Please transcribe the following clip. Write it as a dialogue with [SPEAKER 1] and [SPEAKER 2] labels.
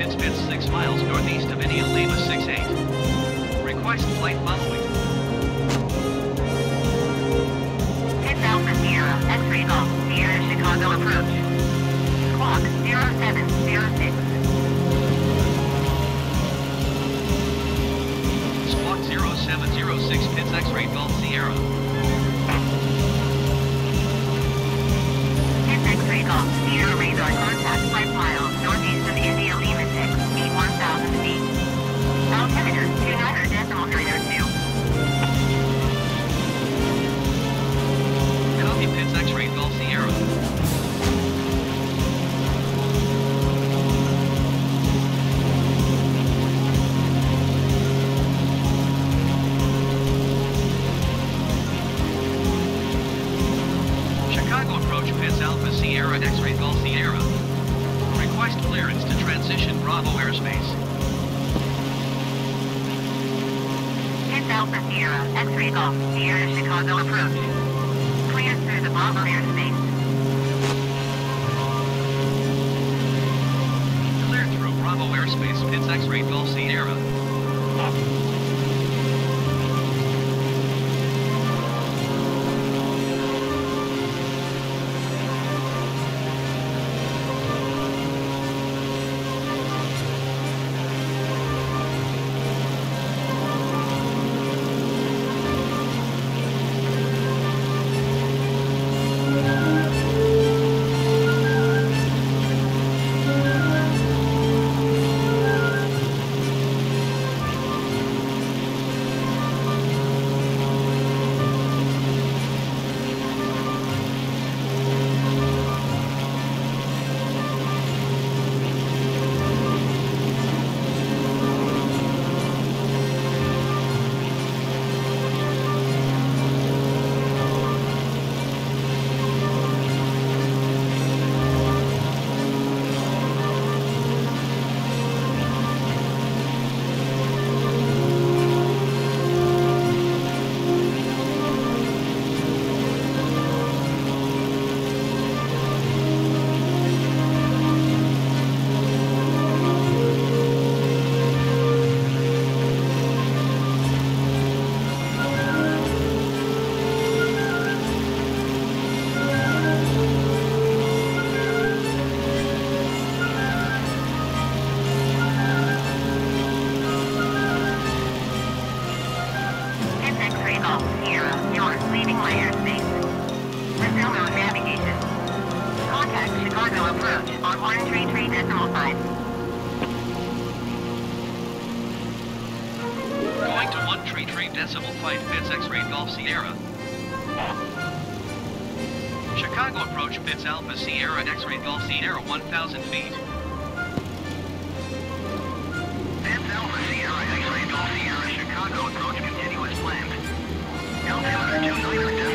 [SPEAKER 1] Pitts Pitts 6 miles northeast of India Lima 68. Request flight following.
[SPEAKER 2] Pitts Alpha Sierra, X-ray Golf, Sierra Chicago approach. Squawk 0706.
[SPEAKER 1] Squawk 0706 Pitts X-ray Golf Alpha X-ray Golf Sierra. Request clearance to transition Bravo airspace.
[SPEAKER 2] Pitts Alpha Sierra, X-ray Golf, Sierra Chicago approach. Clear through the Bravo airspace.
[SPEAKER 1] Clear through Bravo airspace Pitts X-ray Golf Sierra.
[SPEAKER 2] Chicago approach on 133 decimal 5.
[SPEAKER 1] Going to 133 decimal 5 Pitts X-ray Golf Sierra. Chicago approach Pitts Alpha Sierra X-ray Golf Sierra 1,000 feet.
[SPEAKER 3] Alpha Sierra X-ray Golf Sierra Chicago approach continuous planned. Altimeter 29 decimal